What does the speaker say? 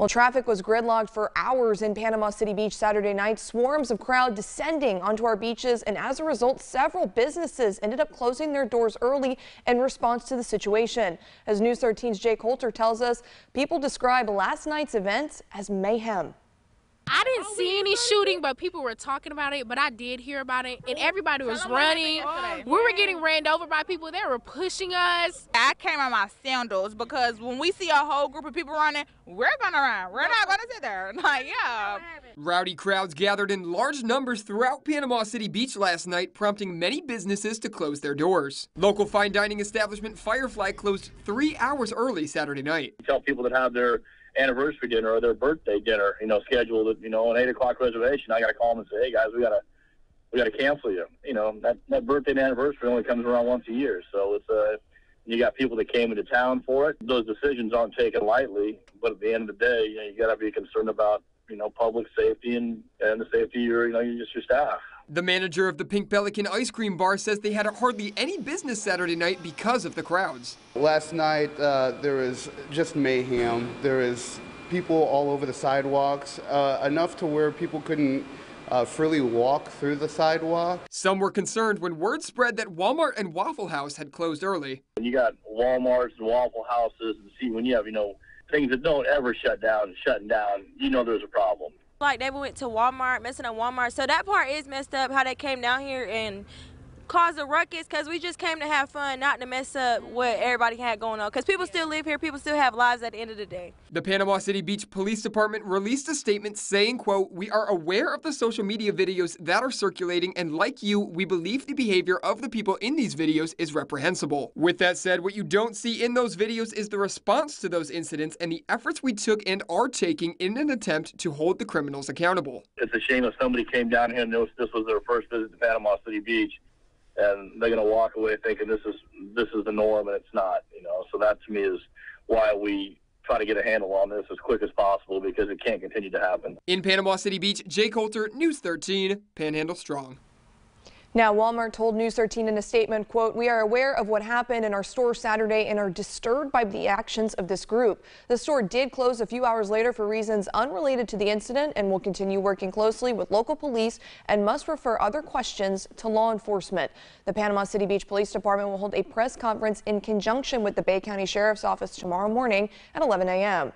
Well, traffic was gridlocked for hours in Panama City Beach Saturday night. Swarms of crowd descending onto our beaches, and as a result, several businesses ended up closing their doors early in response to the situation. As News 13's Jake Holter tells us, people describe last night's events as mayhem. I didn't see any shooting, but people were talking about it. But I did hear about it, and everybody was running. We were getting ran over by people. They were pushing us. I came on my sandals because when we see a whole group of people running, we're gonna run. We're not gonna sit there. Like, yeah. Rowdy crowds gathered in large numbers throughout Panama City Beach last night, prompting many businesses to close their doors. Local fine dining establishment Firefly closed three hours early Saturday night. Tell people that have their anniversary dinner or their birthday dinner, you know, scheduled at, you know, an eight o'clock reservation, I got to call them and say, hey guys, we got to, we got to cancel you. You know, that, that birthday and anniversary only comes around once a year. So it's, uh, you got people that came into town for it. Those decisions aren't taken lightly, but at the end of the day, you know, you got to be concerned about, you know, public safety and, and the safety of your, you know, just your staff. The manager of the Pink Pelican ice cream bar says they had hardly any business Saturday night because of the crowds. Last night uh, there was just mayhem. There was people all over the sidewalks, uh, enough to where people couldn't uh, freely walk through the sidewalk. Some were concerned when word spread that Walmart and Waffle House had closed early. When you got Walmarts and Waffle Houses, and see when you have, you know, things that don't ever shut down, shutting down, you know there's a problem like they went to Walmart, messing up Walmart. So that part is messed up. How they came down here and cause a ruckus because we just came to have fun, not to mess up what everybody had going on. Because people still live here, people still have lives at the end of the day. The Panama City Beach Police Department released a statement saying, quote, we are aware of the social media videos that are circulating and like you, we believe the behavior of the people in these videos is reprehensible. With that said, what you don't see in those videos is the response to those incidents and the efforts we took and are taking in an attempt to hold the criminals accountable. It's a shame if somebody came down here and noticed this was their first visit to Panama City Beach and they're going to walk away thinking this is this is the norm, and it's not. You know, so that to me is why we try to get a handle on this as quick as possible because it can't continue to happen. In Panama City Beach, Jake Holter, News 13, Panhandle Strong. Now, Walmart told News 13 in a statement, quote, we are aware of what happened in our store Saturday and are disturbed by the actions of this group. The store did close a few hours later for reasons unrelated to the incident and will continue working closely with local police and must refer other questions to law enforcement. The Panama City Beach Police Department will hold a press conference in conjunction with the Bay County Sheriff's Office tomorrow morning at 11 a.m.